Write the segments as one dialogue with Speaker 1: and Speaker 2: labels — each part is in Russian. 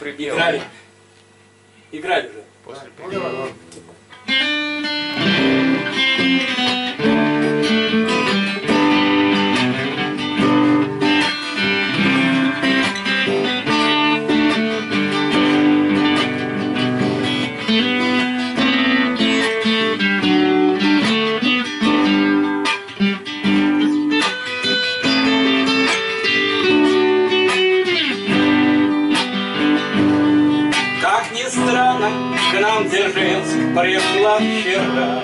Speaker 1: Играли. Играли уже.
Speaker 2: После припева.
Speaker 1: Странно, к нам Дзержинск пришла вчера.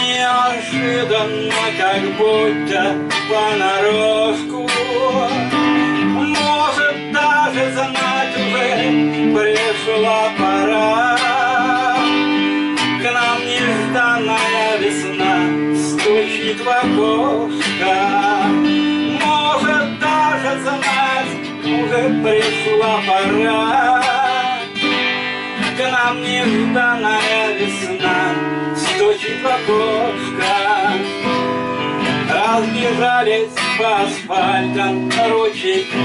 Speaker 1: Неожиданно, как будто понарошку. Может, даже знать уже пришла пора. К нам нежданная весна стучит в окошко. Может, даже знать уже пришла пора. Нам нежданная весна стучит в окошко. Разбежались по асфальтам ручейки.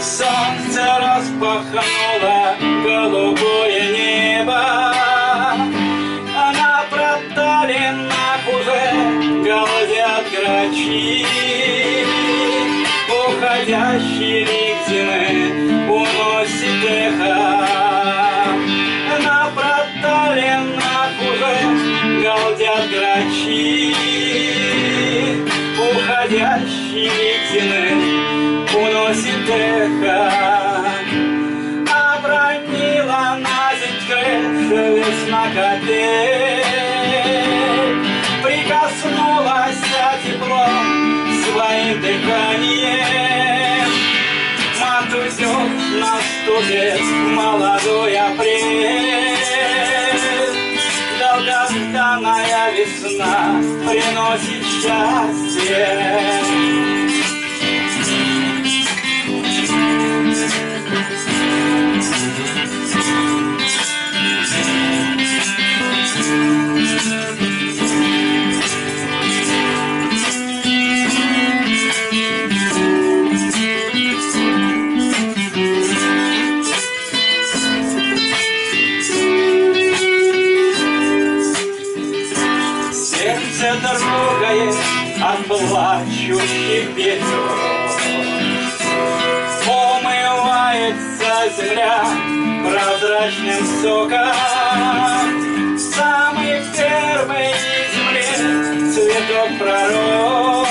Speaker 1: Солнце распахнуло голубое небо, на проталинах уже галдят грачи. Уходящий эхо. Обронила на земь крышу весна капель. Прикоснулась теплом своим дыханием. Матусек наступит молодой апрель. Долгожданная весна приносит счастье. Сердце трогает от плачущих ветров. Умывается земля прозрачным соком. Самый первый из земли цветок пророк.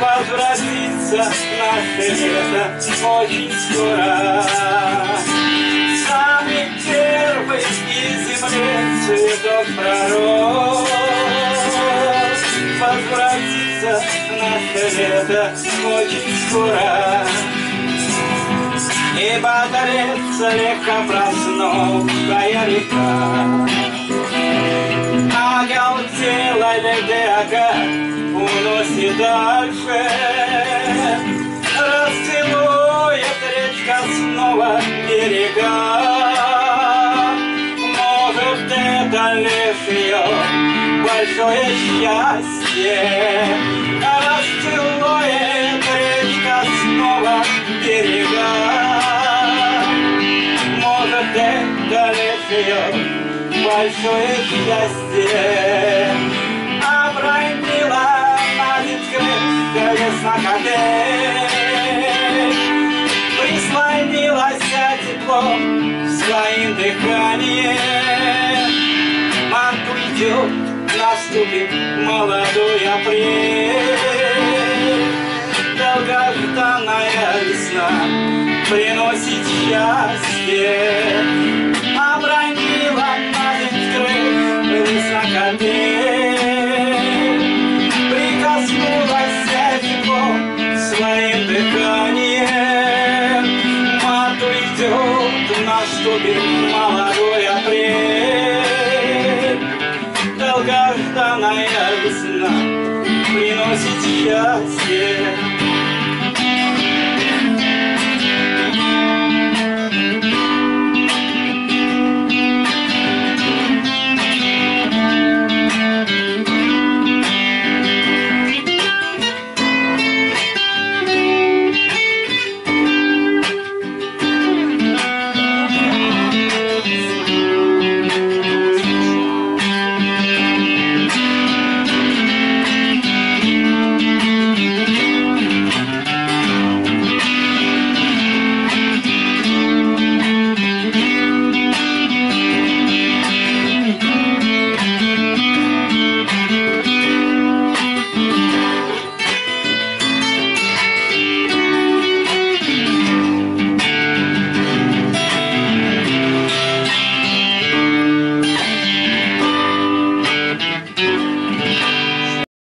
Speaker 1: Возвратится наше лето очень скоро. Самый первый из земли цветок пророк Возвратится наше лето очень скоро И батарец слегка проснувшая река. Оголтела ледяка уносит дальше. Расцелует речка снова берега. Может, это лишь ее большое счастье большое счастье Обронила весна капель Прислонилась теплом своим дыханием уйдет, наступит молодой апрель. Долгожданная весна приносит счастье. Обронила Прикоснулась теплом своим дыханием. Март уйдет, наступит молодой апрель. Долгожданная весна приносит счастье